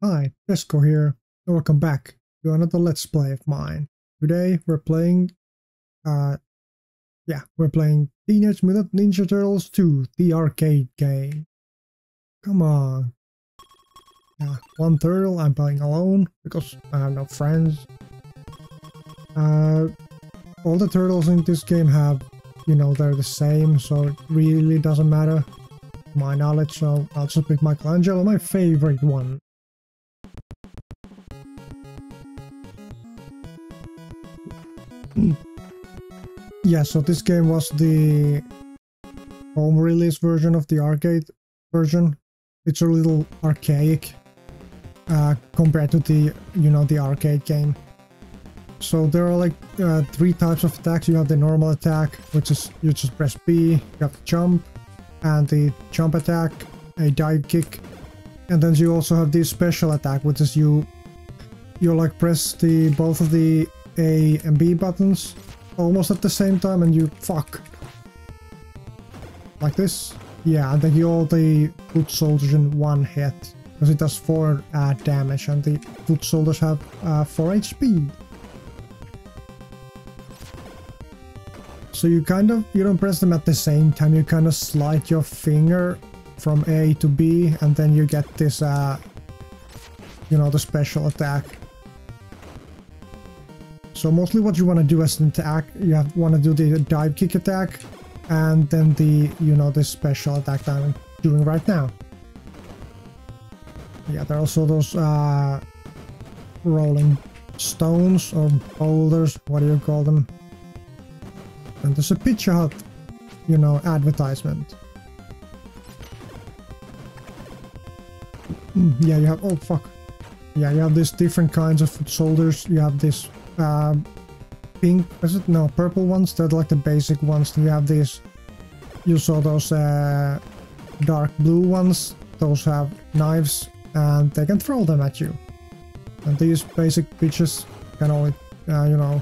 Hi, Desco here, and welcome back to another Let's Play of mine. Today we're playing, uh, yeah, we're playing Teenage Mutant Ninja Turtles 2, the arcade game. Come on. Yeah, one turtle, I'm playing alone, because I have no friends. Uh, all the turtles in this game have, you know, they're the same, so it really doesn't matter my knowledge, so I'll just pick Michelangelo, my favorite one. Yeah, so this game was the home release version of the arcade version. It's a little archaic uh, compared to the, you know, the arcade game. So there are like uh, three types of attacks. You have the normal attack, which is you just press B, you have the jump, and the jump attack, a dive kick, and then you also have the special attack, which is you you like press the both of the A and B buttons almost at the same time and you fuck. Like this. Yeah, and then you all the foot soldiers in one hit. Because it does 4 uh, damage and the foot soldiers have uh, 4 HP. So you kind of, you don't press them at the same time, you kind of slide your finger from A to B and then you get this, uh, you know, the special attack. So mostly what you want to do as an attack, you want to do the dive kick attack and then the, you know, the special attack that I'm doing right now. Yeah, there are also those uh, rolling stones or boulders, what do you call them? And there's a Pizza Hut, you know, advertisement. Hmm, yeah, you have, oh fuck. Yeah, you have these different kinds of soldiers. You have this uh, pink, is it? No, purple ones. They're like the basic ones. You have these, you saw those uh, dark blue ones. Those have knives and they can throw them at you. And these basic bitches can only, uh, you know,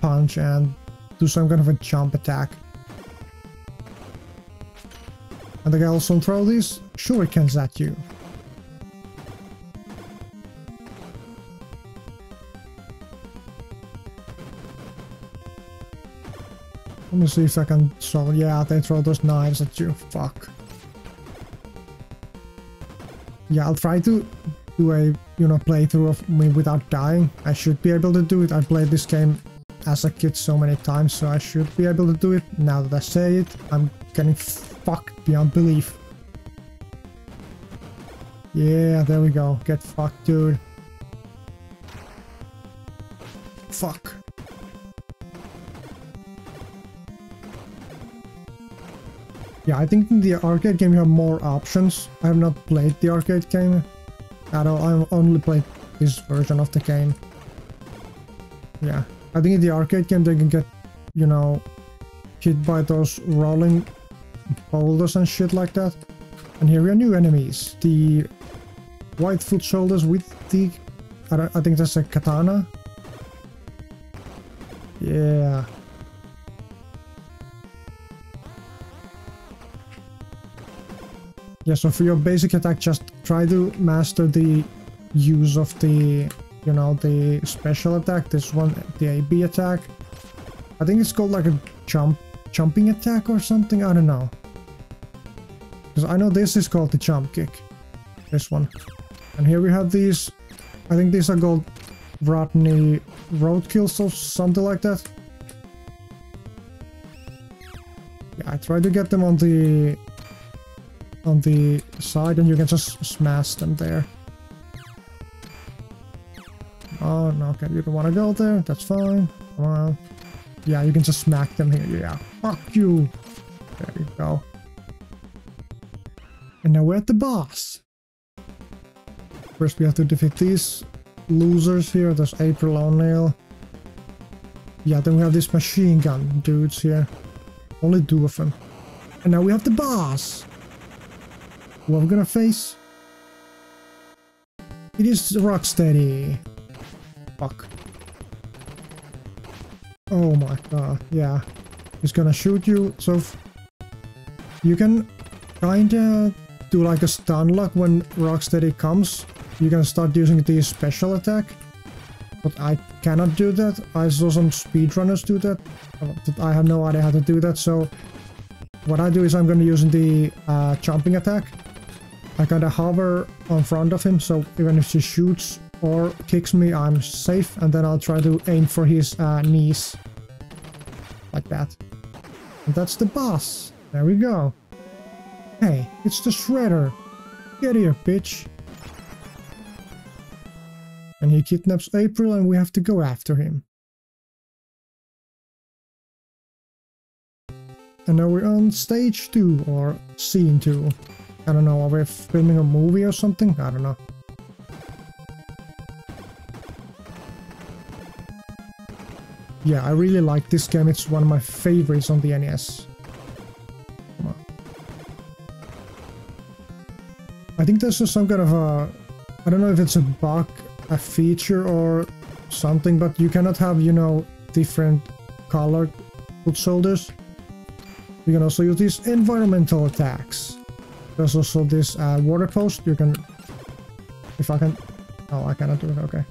punch and do some kind of a jump attack. And they can also throw these shurikens at you. Let me see if I can throw... Yeah, they throw those knives at you. Fuck. Yeah, I'll try to do a, you know, playthrough of me without dying. I should be able to do it. I played this game as a kid so many times, so I should be able to do it. Now that I say it, I'm getting fucked beyond belief. Yeah, there we go. Get fucked, dude. Fuck. Yeah, I think in the arcade game you have more options. I have not played the arcade game at all. I've only played this version of the game. Yeah, I think in the arcade game they can get, you know, hit by those rolling boulders and shit like that. And here we are new enemies. The white foot soldiers with the, I, I think that's a katana. Yeah. Yeah, so for your basic attack, just try to master the use of the, you know, the special attack. This one, the AB attack. I think it's called like a jump, jumping attack or something. I don't know. Because I know this is called the jump kick. This one. And here we have these, I think these are called Rodney roadkills or something like that. Yeah, I tried to get them on the on the side and you can just smash them there. Oh, no, okay, you don't want to go there, that's fine. Come on. Yeah, you can just smack them here, yeah. Fuck you! There you go. And now we're at the boss. First we have to defeat these losers here. There's April O'Neil. Yeah, then we have these machine gun dudes here. Only two of them. And now we have the boss! What we're gonna face? It is Rocksteady. Fuck. Oh my god, yeah. He's gonna shoot you, so... You can kinda do like a stun lock when Rocksteady comes, you can start using the special attack. But I cannot do that. I saw some speedrunners do that. I have no idea how to do that, so what I do is I'm gonna use the uh, jumping attack. I gotta hover on front of him, so even if he shoots or kicks me, I'm safe, and then I'll try to aim for his uh, knees. Like that. And that's the boss. There we go. Hey, it's the Shredder. Get here, bitch. And he kidnaps April and we have to go after him. And now we're on stage 2 or scene 2. I don't know, are we filming a movie or something? I don't know. Yeah, I really like this game. It's one of my favorites on the NES. I think there's some kind of a... I don't know if it's a bug, a feature or something, but you cannot have, you know, different colored foot soldiers. You can also use these environmental attacks. There's also this uh, water post. You can... If I can... Oh, I cannot do it. Okay.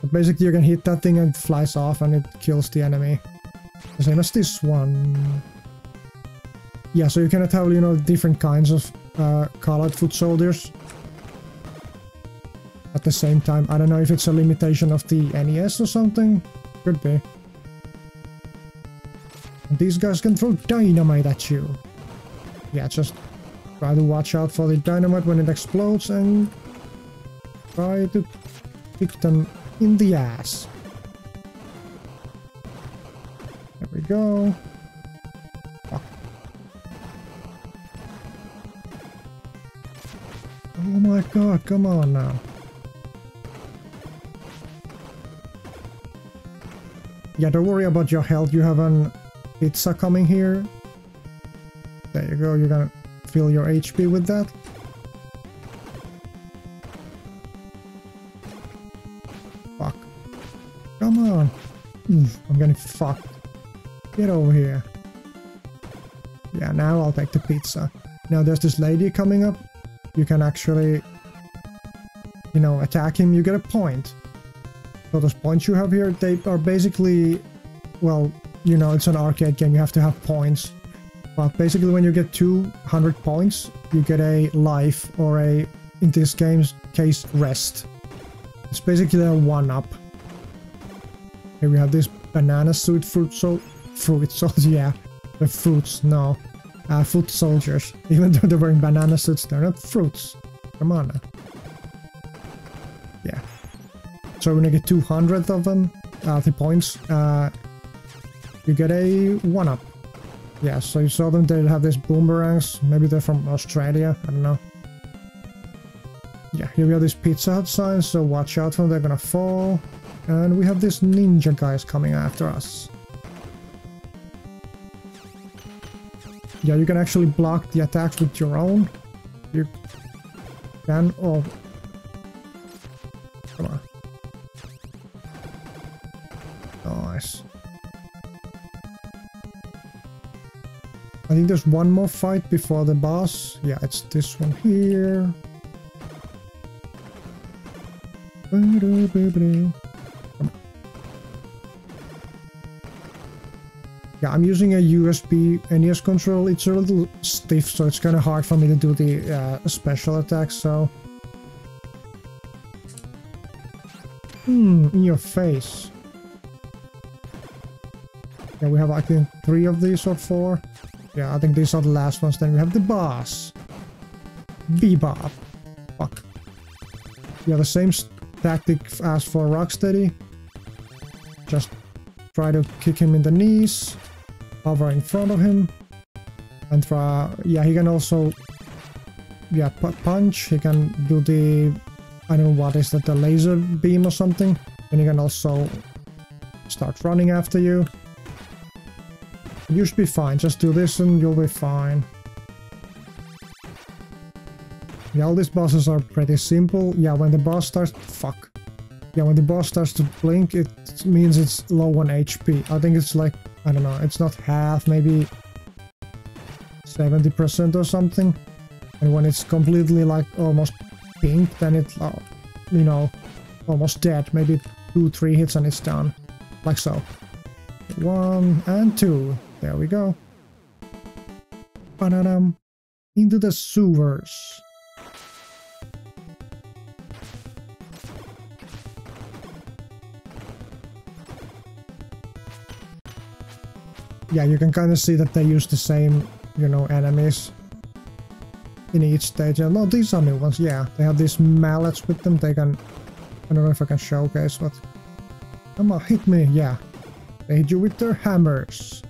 But basically you can hit that thing and it flies off and it kills the enemy. The same as this one. Yeah, so you cannot have, you know, different kinds of uh, colored foot soldiers. At the same time, I don't know if it's a limitation of the NES or something. Could be. And these guys can throw dynamite at you. Yeah, just try to watch out for the dynamite when it explodes and try to kick them in the ass. There we go. Ah. Oh my god, come on now. Yeah, don't worry about your health. You have an pizza coming here. There you go, you're gonna fill your HP with that. Fuck. Come on. I'm getting fucked. Get over here. Yeah, now I'll take the pizza. Now there's this lady coming up. You can actually, you know, attack him. You get a point. So those points you have here, they are basically, well, you know, it's an arcade game. You have to have points. But basically when you get 200 points, you get a life or a, in this game's case, rest. It's basically a one-up. Here we have this banana suit fruit so fruit soldiers, yeah. The fruits, no. Uh, foot soldiers. Even though they're wearing banana suits, they're not fruits. Come on. Yeah. So when you get 200 of them, uh, the points, uh, you get a one-up. Yeah, so you saw them, they have these boomerangs. Maybe they're from Australia, I don't know. Yeah, here we have these Pizza Hut signs, so watch out for them, they're gonna fall. And we have these ninja guys coming after us. Yeah, you can actually block the attacks with your own. You can, oh. I think there's one more fight before the boss. Yeah, it's this one here. Yeah, I'm using a USB NES control. It's a little stiff, so it's kind of hard for me to do the uh, special attacks, so... Hmm, in your face. Yeah, we have, I think, three of these or four. Yeah, I think these are the last ones. Then we have the boss. Bebop. Fuck. Yeah, the same tactic as for Rocksteady. Just try to kick him in the knees hover in front of him and try yeah he can also yeah punch he can do the I don't know what is that the laser beam or something and he can also start running after you you should be fine just do this and you'll be fine yeah all these bosses are pretty simple yeah when the boss starts fuck yeah when the boss starts to blink it means it's low on HP I think it's like I don't know, it's not half, maybe 70% or something. And when it's completely like almost pink, then it, uh, you know, almost dead. Maybe two, three hits and it's done. Like so. One and two. There we go. Bananam. Into the sewers. Yeah, you can kind of see that they use the same, you know, enemies in each stage. No, these are new ones, yeah. They have these mallets with them. They can... I don't know if I can showcase, but... Come on, hit me, yeah. They hit you with their hammers.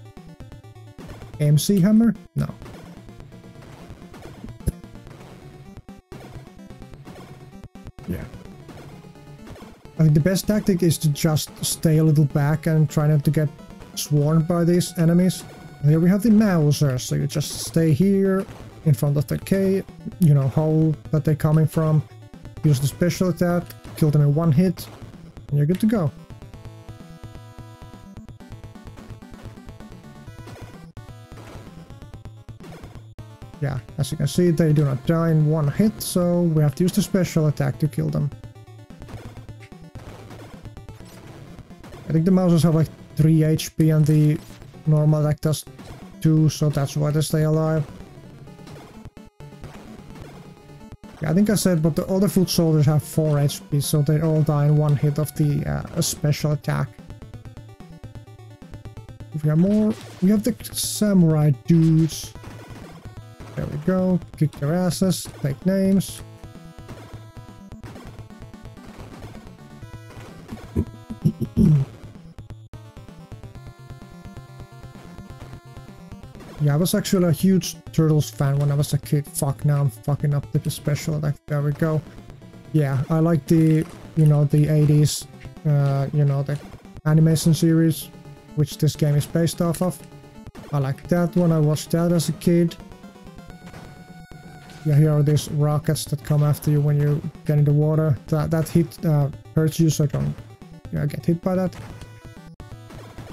MC hammer? No. Yeah. I think the best tactic is to just stay a little back and try not to get swarmed by these enemies. And here we have the Mousers, so you just stay here in front of the K, you know, hole that they're coming from. Use the special attack, kill them in one hit, and you're good to go. As you can see, they do not die in one hit, so we have to use the special attack to kill them. I think the Mousers have like 3 HP and the normal attack does 2, so that's why they stay alive. Yeah, I think I said, but the other foot soldiers have 4 HP, so they all die in one hit of the uh, special attack. We have more, we have the samurai dudes. There we go. Kick their asses, take names. yeah, I was actually a huge Turtles fan when I was a kid. Fuck, now I'm fucking up the special attack. There we go. Yeah, I like the, you know, the 80s, uh, you know, the animation series, which this game is based off of. I like that one. I watched that as a kid. Yeah, here are these rockets that come after you when you get in the water. That that hit uh, hurts you, so don't yeah, get hit by that.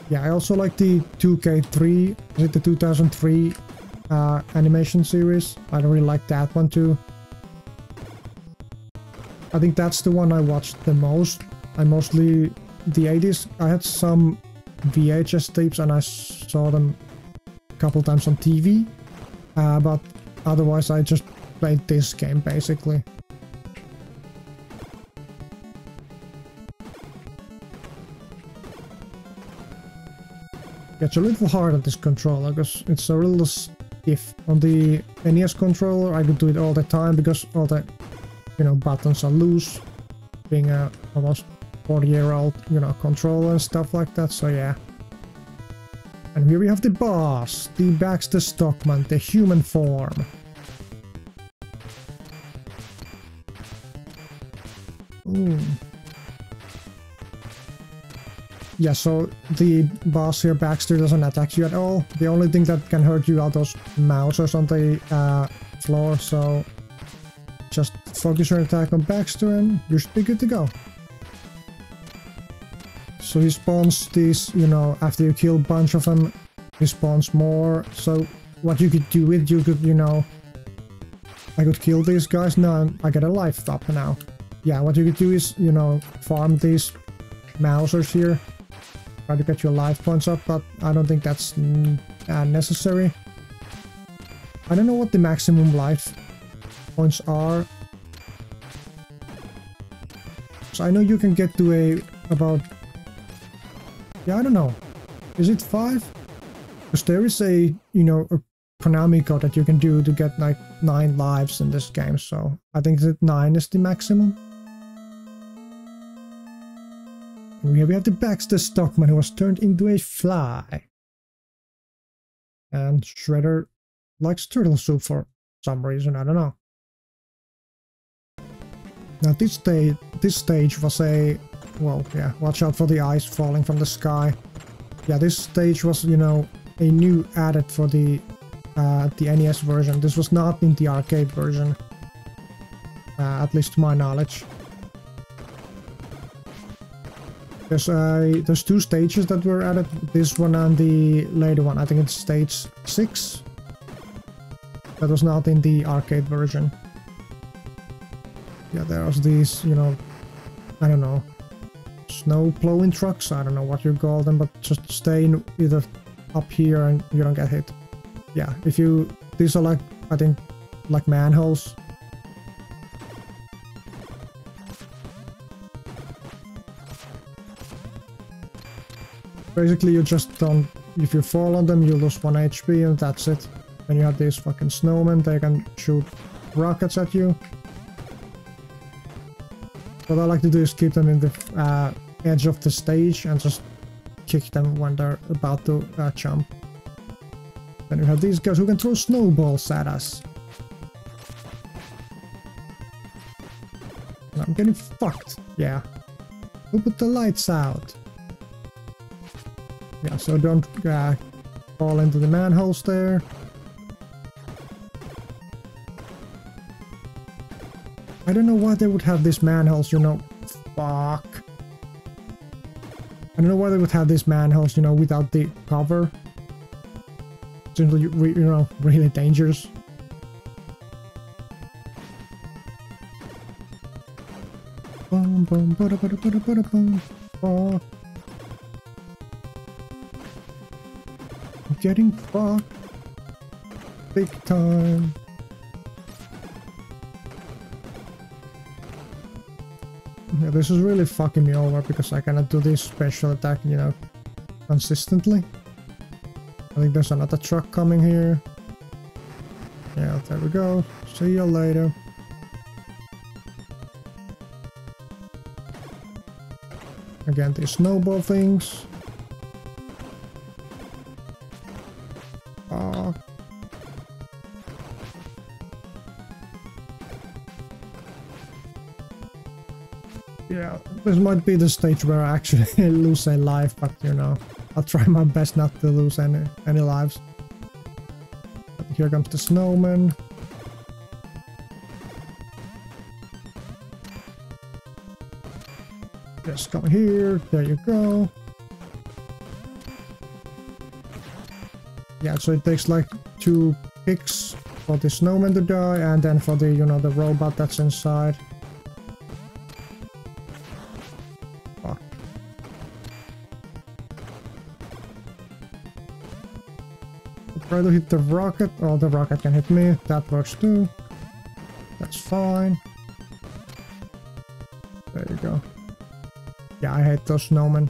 Yeah, I also like the 2K3, is it the 2003 uh, animation series? I really like that one too. I think that's the one I watched the most. I mostly, the 80s, I had some VHS tapes and I saw them a couple times on TV. Uh, but otherwise I just played this game basically. It's a little hard on this controller because it's a little stiff. On the NES controller I could do it all the time because all the you know buttons are loose being a almost 40 year old you know controller and stuff like that so yeah. And here we have the boss, the Baxter Stockman, the human form. Yeah, so the boss here, Baxter, doesn't attack you at all. The only thing that can hurt you are those mousers on the uh, floor, so just focus your attack on Baxter and you should be good to go. So he spawns these, you know, after you kill a bunch of them, he spawns more. So what you could do with, you could, you know, I could kill these guys. No, I get a life up now. Yeah, what you could do is, you know, farm these mousers here try to get your life points up, but I don't think that's uh, necessary. I don't know what the maximum life points are. So I know you can get to a about yeah I don't know is it five because there is a you know a Konami code that you can do to get like nine lives in this game so I think that nine is the maximum we have the Baxter Stockman who was turned into a fly. And Shredder likes turtle soup for some reason, I don't know. Now this stage, this stage was a, well, yeah, watch out for the ice falling from the sky. Yeah, this stage was, you know, a new added for the uh, the NES version. This was not in the arcade version, uh, at least to my knowledge. There's uh, there's two stages that were added. This one and the later one. I think it's stage six. That was not in the arcade version. Yeah, there's these, you know, I don't know, snow plowing trucks. I don't know what you call them, but just stay either up here and you don't get hit. Yeah, if you, these are like, I think, like manholes. Basically, you just don't, if you fall on them, you lose 1 HP and that's it. Then you have these fucking snowmen, they can shoot rockets at you. What I like to do is keep them in the uh, edge of the stage and just kick them when they're about to uh, jump. Then you have these guys who can throw snowballs at us. And I'm getting fucked. Yeah. Who put the lights out? So don't uh, fall into the manholes there. I don't know why they would have these manholes, you know. Fuck. I don't know why they would have these manholes, you know, without the cover. Seems you know, really dangerous. Boom, boom, bada, bada, bada, bada, boom. Fuck. Getting fucked. Big time. Yeah, this is really fucking me over because I cannot do this special attack, you know, consistently. I think there's another truck coming here. Yeah, there we go. See you later. Again, these snowball things. This might be the stage where I actually lose a life, but you know, I'll try my best not to lose any any lives. Here comes the snowman. Just come here, there you go. Yeah, so it takes like two picks for the snowman to die and then for the, you know, the robot that's inside. Try to hit the rocket. Oh, the rocket can hit me. That works too. That's fine. There you go. Yeah, I hate those snowmen.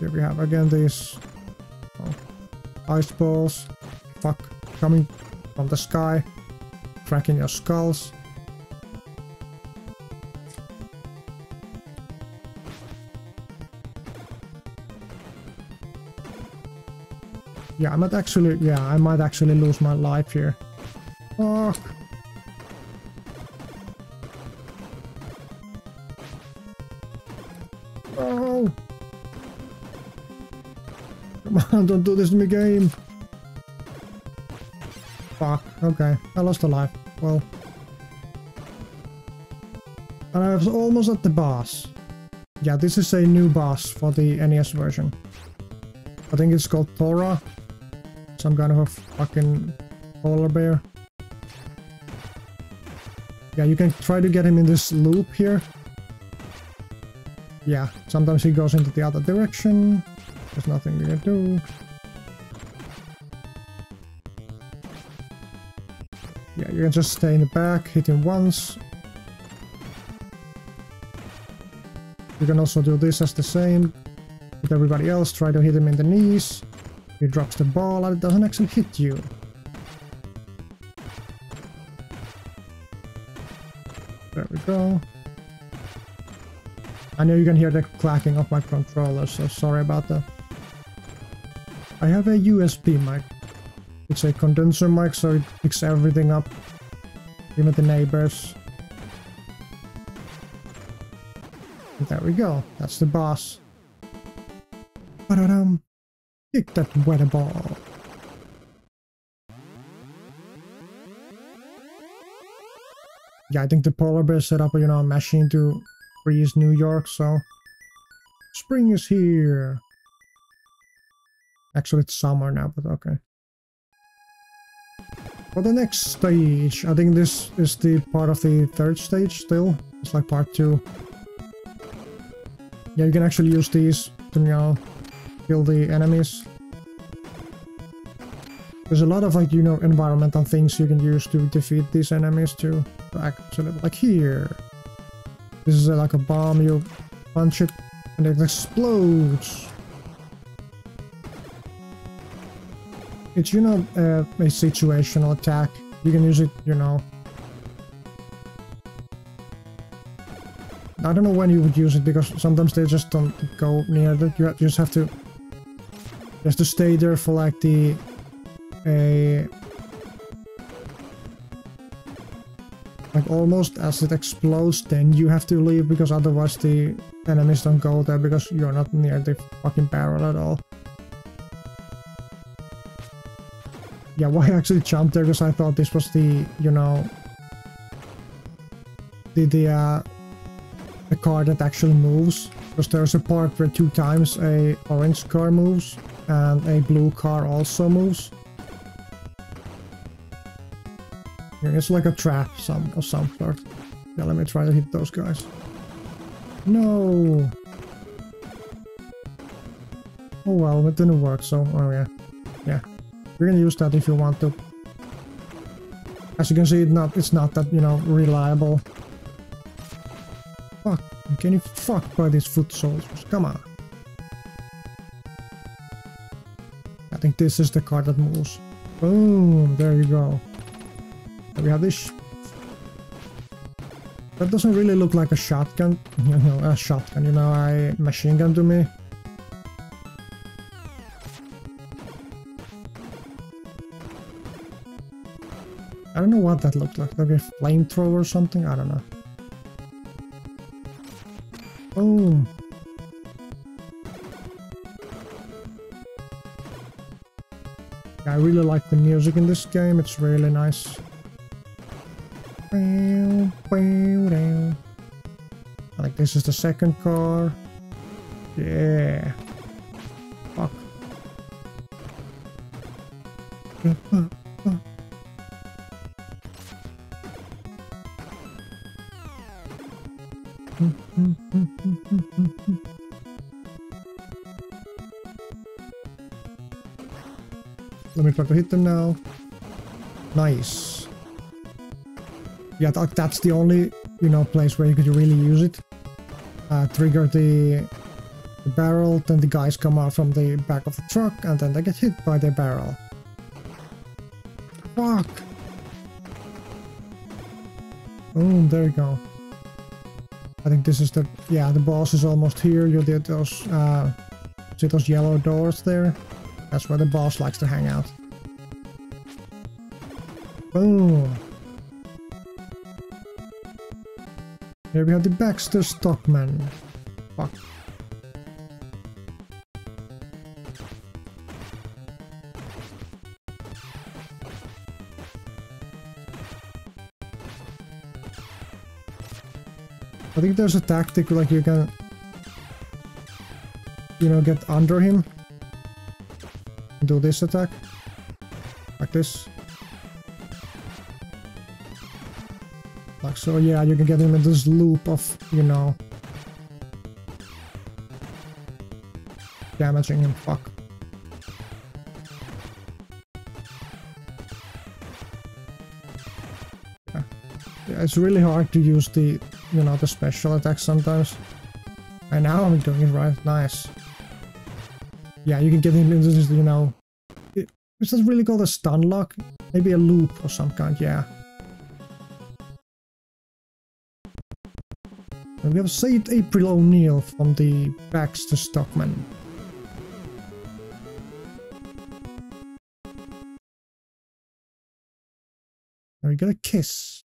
Here we have again these oh, ice balls. Fuck. Coming from the sky. Cracking your skulls. Yeah, I might actually, yeah, I might actually lose my life here. Fuck. Oh. Come on, don't do this to me, game. Fuck, okay. I lost a life. Well. And I was almost at the boss. Yeah, this is a new boss for the NES version. I think it's called Tora some kind of a fucking polar bear. Yeah, you can try to get him in this loop here. Yeah, sometimes he goes into the other direction. There's nothing you can do. Yeah, you can just stay in the back, hit him once. You can also do this as the same. With everybody else, try to hit him in the knees. He drops the ball and it doesn't actually hit you. There we go. I know you can hear the clacking of my controller, so sorry about that. I have a USB mic. It's a condenser mic, so it picks everything up. Even the neighbors. And there we go. That's the boss. Kick that weather ball. Yeah, I think the polar bear set up, you know, a machine to freeze New York, so... Spring is here! Actually, it's summer now, but okay. For the next stage, I think this is the part of the third stage still. It's like part two. Yeah, you can actually use these to, you know, kill the enemies. There's a lot of like, you know, environmental things you can use to defeat these enemies too. Actually, like here. This is like a bomb, you punch it and it explodes. It's, you know, uh, a situational attack. You can use it, you know. I don't know when you would use it because sometimes they just don't go near that. You just have to just to stay there for like the a like almost as it explodes then you have to leave because otherwise the enemies don't go there because you're not near the fucking barrel at all. Yeah, why I actually jumped there because I thought this was the, you know, the, the, uh, the car that actually moves. Because there's a part where two times a orange car moves and a blue car also moves. It's like a trap some of some sort. Yeah, let me try to hit those guys. No! Oh well, it didn't work, so oh yeah. Yeah. You can use that if you want to. As you can see, it not it's not that, you know, reliable. Fuck, I'm getting fucked by these foot soldiers. Come on. Think this is the card that moves. Boom, there you go. We have this... That doesn't really look like a shotgun, you know, a shotgun, you know, a machine gun to me. I don't know what that looked like, like a flamethrower or something, I don't know. Boom. I really like the music in this game, it's really nice. Like this is the second car. Yeah. Fuck. Try to hit them now. Nice. Yeah, that, that's the only, you know, place where you could really use it. Uh, trigger the, the barrel, then the guys come out from the back of the truck, and then they get hit by the barrel. Fuck! Boom, there you go. I think this is the, yeah, the boss is almost here. You did those, uh, see those yellow doors there? That's where the boss likes to hang out. Boom. Here we have the Baxter Stockman. Fuck. I think there's a tactic like you can, you know, get under him. Do this attack. Like this. So, yeah, you can get him in this loop of, you know, damaging him. Fuck. Yeah. yeah, it's really hard to use the you know, the special attack sometimes. And now I'm doing it right. Nice. Yeah, you can get him into this, you know... It, is that really called a stun lock? Maybe a loop or some kind, yeah. And we have saved April O'Neil from the Baxter Stockman. And we got a kiss.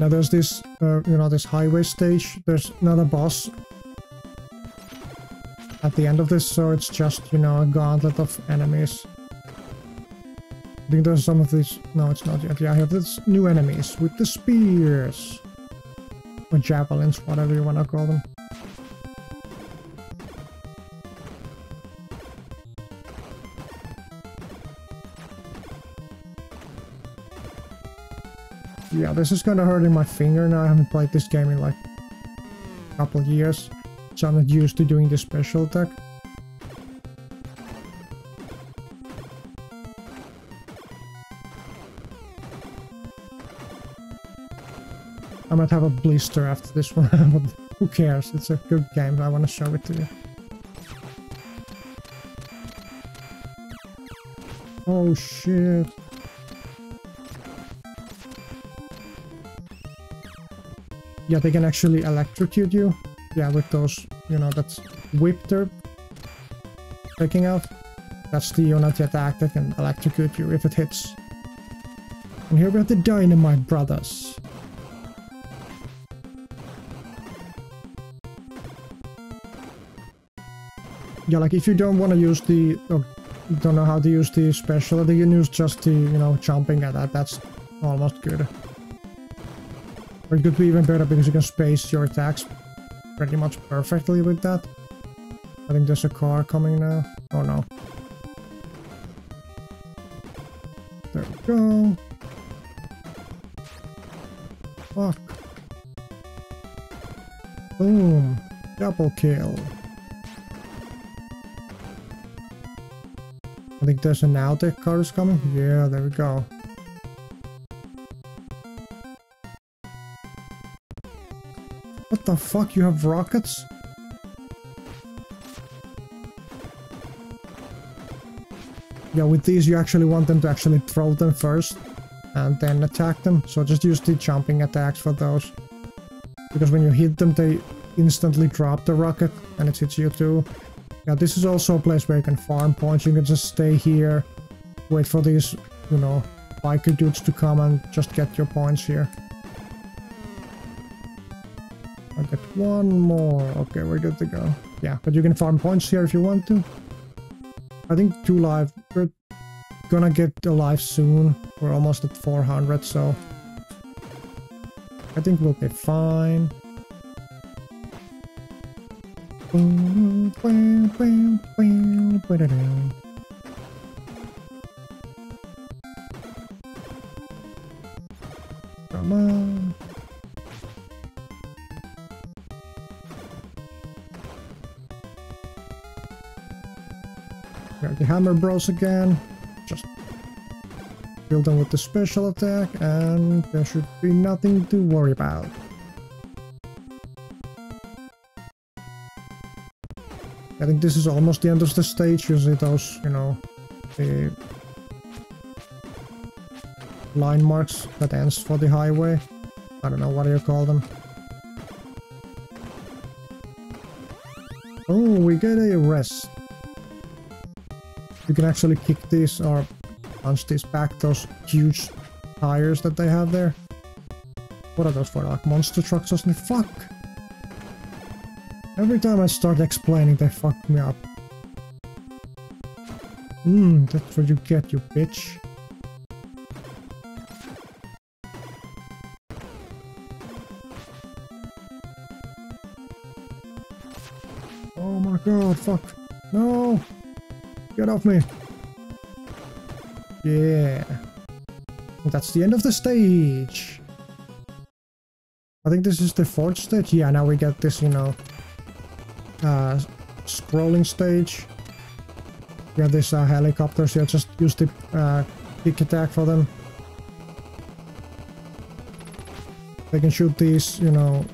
Now there's this, uh, you know, this highway stage. There's another boss at the end of this, so it's just, you know, a gauntlet of enemies. I think there's some of these... No, it's not yet. Yeah, I have these new enemies with the spears. or javelins, whatever you wanna call them. Yeah, this is kinda hurting my finger now. I haven't played this game in like a couple years. So I'm not used to doing the special attack. I might have a blister after this one, but who cares? It's a good game. I want to show it to you. Oh shit. Yeah, they can actually electrocute you. Yeah, with those, you know, that's whip they're taking out. That's the unit attack that can electrocute you if it hits. And here we have the Dynamite Brothers. Yeah, like if you don't want to use the, or don't know how to use the special, then you use just the, you know, jumping at that. That's almost good. Or it could be even better because you can space your attacks pretty much perfectly with that. I think there's a car coming now. Oh no. There we go. Fuck. Boom. Double kill. I think there's an Altec car is coming. Yeah, there we go. The fuck? You have rockets? Yeah, with these you actually want them to actually throw them first and then attack them. So just use the jumping attacks for those. Because when you hit them, they instantly drop the rocket and it hits you too. Yeah, this is also a place where you can farm points. You can just stay here, wait for these, you know, biker dudes to come and just get your points here. One more. Okay, we're good to go. Yeah, but you can farm points here if you want to. I think two live. We're gonna get alive soon. We're almost at 400, so I think we'll be fine. Come The Hammer Bros again. Just kill them with the special attack and there should be nothing to worry about. I think this is almost the end of the stage. Usually those, you know, the line marks that ends for the highway. I don't know what do you call them. Oh, we get a rest. You can actually kick these or punch these back, those huge tires that they have there. What are those for? Like monster trucks or something? Fuck! Every time I start explaining, they fuck me up. Hmm, that's what you get, you bitch. Oh my god, fuck. No! Get off me! Yeah. That's the end of the stage. I think this is the fourth stage. Yeah, now we get this, you know, uh, scrolling stage. We have this uh, helicopters here, just use the uh, kick attack for them. They can shoot these, you know,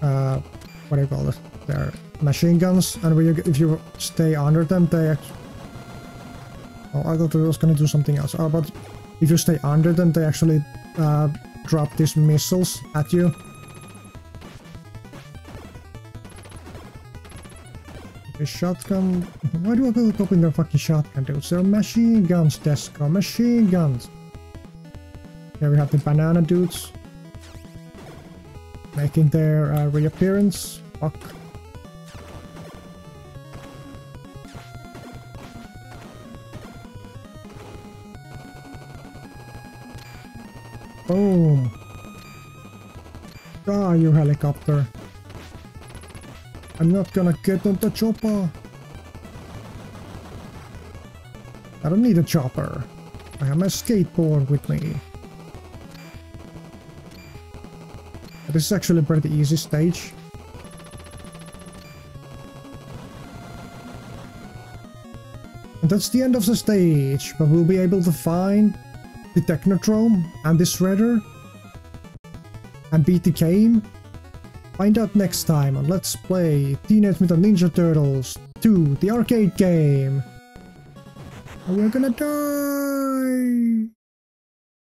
uh, what do you call it? They're machine guns, and you, if you stay under them, they... Oh, I thought it was gonna do something else. Oh, but if you stay under them, they actually uh, drop these missiles at you. A shotgun. Why do I up in their fucking shotgun, dudes? They're machine guns, Desco. Machine guns. Here we have the banana dudes. Making their uh, reappearance. Fuck. Boom. Ah, you helicopter. I'm not gonna get on the chopper. I don't need a chopper. I have my skateboard with me. This is actually a pretty easy stage. And that's the end of the stage, but we'll be able to find the Technodrome and the Shredder and beat the game. Find out next time on Let's Play Teenage Mutant Ninja Turtles 2, the arcade game. And we're gonna die!